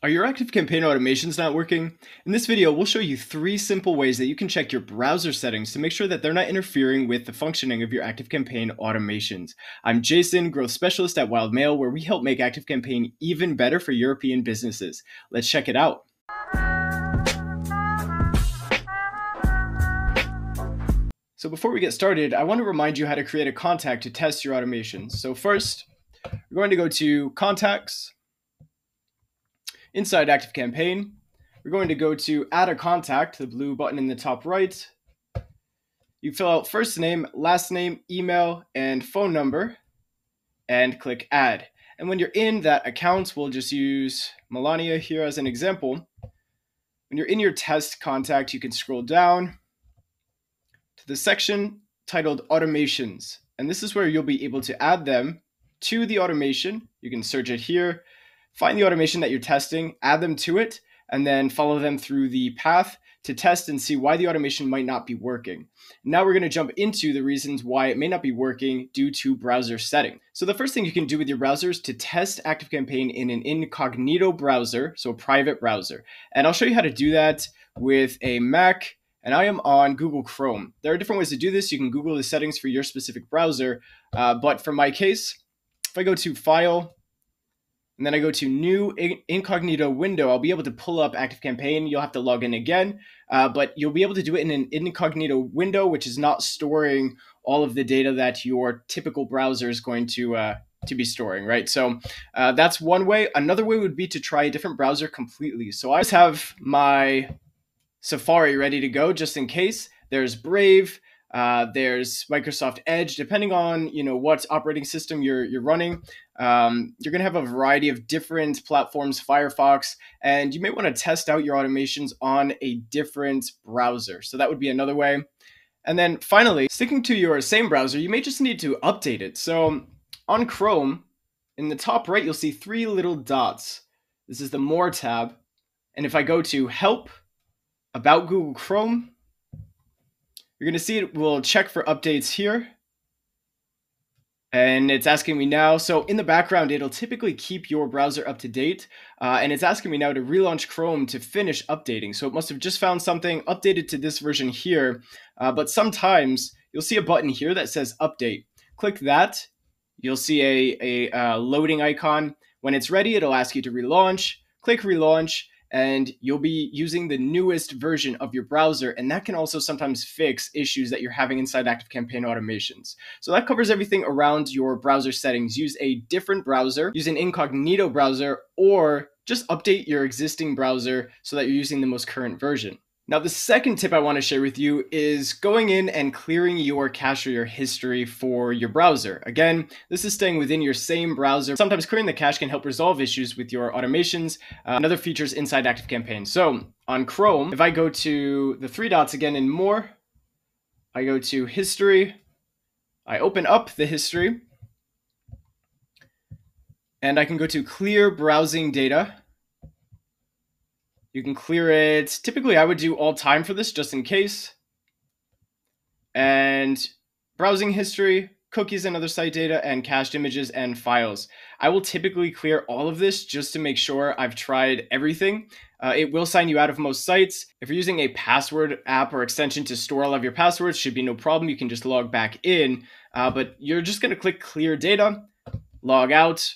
Are your ActiveCampaign automations not working? In this video, we'll show you three simple ways that you can check your browser settings to make sure that they're not interfering with the functioning of your ActiveCampaign automations. I'm Jason, growth specialist at Wildmail, where we help make ActiveCampaign even better for European businesses. Let's check it out. So before we get started, I want to remind you how to create a contact to test your automations. So first, we're going to go to Contacts, Inside ActiveCampaign, we're going to go to Add a Contact, the blue button in the top right. You fill out first name, last name, email, and phone number, and click Add. And when you're in that account, we'll just use Melania here as an example. When you're in your test contact, you can scroll down to the section titled Automations. And this is where you'll be able to add them to the automation. You can search it here find the automation that you're testing, add them to it, and then follow them through the path to test and see why the automation might not be working. Now we're going to jump into the reasons why it may not be working due to browser setting. So the first thing you can do with your browser is to test ActiveCampaign in an incognito browser, so a private browser. And I'll show you how to do that with a Mac and I am on Google Chrome. There are different ways to do this. You can Google the settings for your specific browser, uh, but for my case, if I go to File, and then I go to new incognito window, I'll be able to pull up ActiveCampaign. You'll have to log in again, uh, but you'll be able to do it in an incognito window, which is not storing all of the data that your typical browser is going to uh, to be storing, right? So uh, that's one way. Another way would be to try a different browser completely. So I just have my Safari ready to go just in case. There's Brave. Uh, there's Microsoft Edge, depending on you know what operating system you're you're running. Um, you're going to have a variety of different platforms, Firefox, and you may want to test out your automations on a different browser. So that would be another way. And then finally, sticking to your same browser, you may just need to update it. So on Chrome, in the top right, you'll see three little dots. This is the More tab. And if I go to Help, About Google Chrome, you're going to see it will check for updates here. And it's asking me now. So in the background, it'll typically keep your browser up to date. Uh, and it's asking me now to relaunch Chrome to finish updating. So it must have just found something updated to this version here. Uh, but sometimes you'll see a button here that says update. Click that. You'll see a, a uh, loading icon. When it's ready, it'll ask you to relaunch. Click relaunch and you'll be using the newest version of your browser and that can also sometimes fix issues that you're having inside ActiveCampaign automations. So that covers everything around your browser settings. Use a different browser, use an incognito browser or just update your existing browser so that you're using the most current version. Now, the second tip I want to share with you is going in and clearing your cache or your history for your browser. Again, this is staying within your same browser. Sometimes clearing the cache can help resolve issues with your automations uh, and other features inside ActiveCampaign. So on Chrome, if I go to the three dots again in More, I go to History, I open up the history, and I can go to Clear Browsing Data you can clear it. Typically, I would do all time for this just in case. And browsing history, cookies and other site data, and cached images and files. I will typically clear all of this just to make sure I've tried everything. Uh, it will sign you out of most sites. If you're using a password app or extension to store all of your passwords, should be no problem. You can just log back in, uh, but you're just going to click clear data, log out,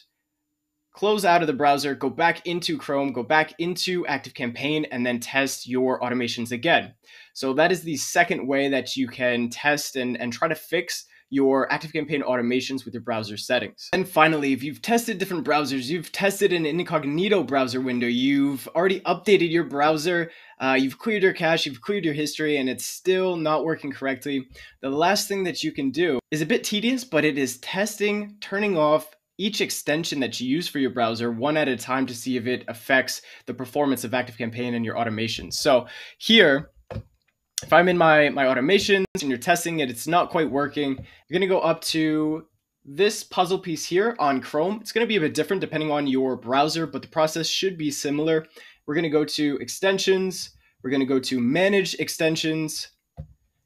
close out of the browser, go back into Chrome, go back into ActiveCampaign, and then test your automations again. So that is the second way that you can test and, and try to fix your ActiveCampaign automations with your browser settings. And finally, if you've tested different browsers, you've tested an incognito browser window, you've already updated your browser, uh, you've cleared your cache, you've cleared your history, and it's still not working correctly, the last thing that you can do is a bit tedious, but it is testing, turning off each extension that you use for your browser one at a time to see if it affects the performance of ActiveCampaign and your automation. So here, if I'm in my, my automations and you're testing it, it's not quite working, you're gonna go up to this puzzle piece here on Chrome. It's gonna be a bit different depending on your browser, but the process should be similar. We're gonna go to extensions, we're gonna go to manage extensions,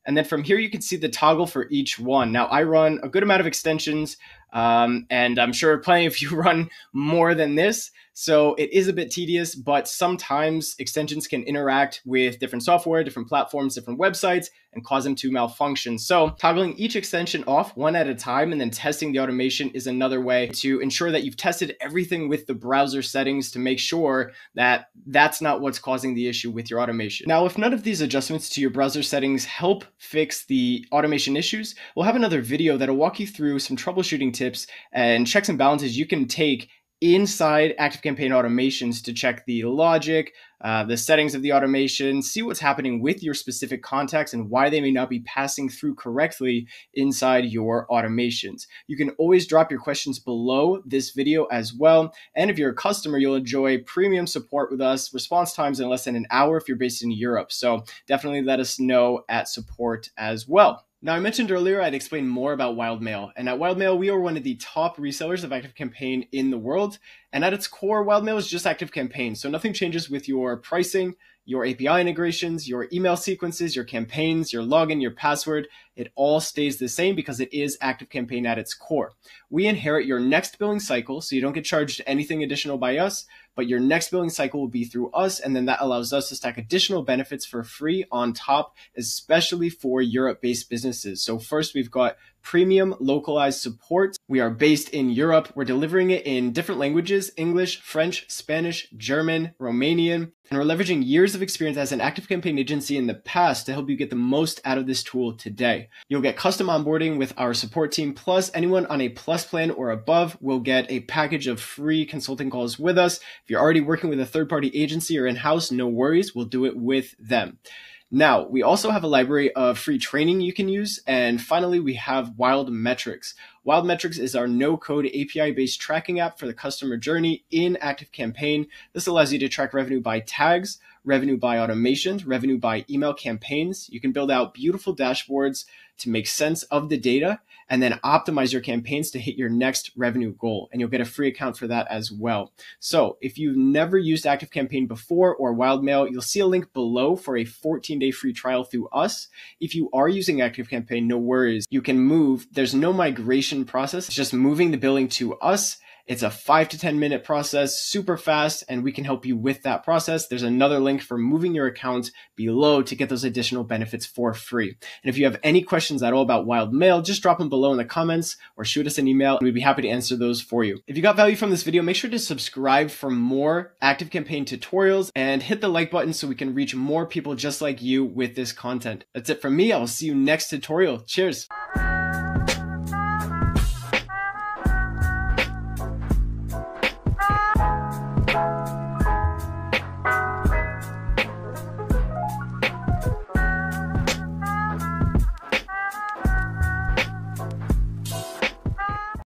and then from here, you can see the toggle for each one. Now, I run a good amount of extensions, um, and I'm sure plenty of you run more than this. So it is a bit tedious, but sometimes extensions can interact with different software, different platforms, different websites, and cause them to malfunction. So toggling each extension off one at a time and then testing the automation is another way to ensure that you've tested everything with the browser settings to make sure that that's not what's causing the issue with your automation. Now, if none of these adjustments to your browser settings help fix the automation issues, we'll have another video that'll walk you through some troubleshooting tips and checks and balances you can take inside ActiveCampaign automations to check the logic, uh, the settings of the automation, see what's happening with your specific contacts and why they may not be passing through correctly inside your automations. You can always drop your questions below this video as well. And if you're a customer, you'll enjoy premium support with us, response times in less than an hour if you're based in Europe. So definitely let us know at support as well. Now, I mentioned earlier I'd explain more about Wildmail, and at Wildmail, we are one of the top resellers of ActiveCampaign in the world. And at its core, Wildmail is just ActiveCampaign, so nothing changes with your pricing, your API integrations, your email sequences, your campaigns, your login, your password. It all stays the same because it is ActiveCampaign at its core. We inherit your next billing cycle, so you don't get charged anything additional by us, but your next billing cycle will be through us, and then that allows us to stack additional benefits for free on top, especially for Europe based businesses. So, first, we've got premium localized support. We are based in Europe. We're delivering it in different languages English, French, Spanish, German, Romanian. And we're leveraging years of experience as an active campaign agency in the past to help you get the most out of this tool today. You'll get custom onboarding with our support team, plus anyone on a plus plan or above will get a package of free consulting calls with us. If you're already working with a third party agency or in house, no worries, we'll do it with them. Now, we also have a library of free training you can use. And finally, we have Wild Metrics. Wild Metrics is our no code API based tracking app for the customer journey in ActiveCampaign. This allows you to track revenue by tags, revenue by automations, revenue by email campaigns. You can build out beautiful dashboards to make sense of the data and then optimize your campaigns to hit your next revenue goal. And you'll get a free account for that as well. So if you've never used ActiveCampaign before or Wildmail, you'll see a link below for a 14 day free trial through us. If you are using ActiveCampaign, no worries. You can move. There's no migration process. It's just moving the billing to us it's a five to 10 minute process, super fast, and we can help you with that process. There's another link for moving your account below to get those additional benefits for free. And if you have any questions at all about Wild Mail, just drop them below in the comments or shoot us an email and we'd be happy to answer those for you. If you got value from this video, make sure to subscribe for more ActiveCampaign tutorials and hit the like button so we can reach more people just like you with this content. That's it from me. I will see you next tutorial. Cheers.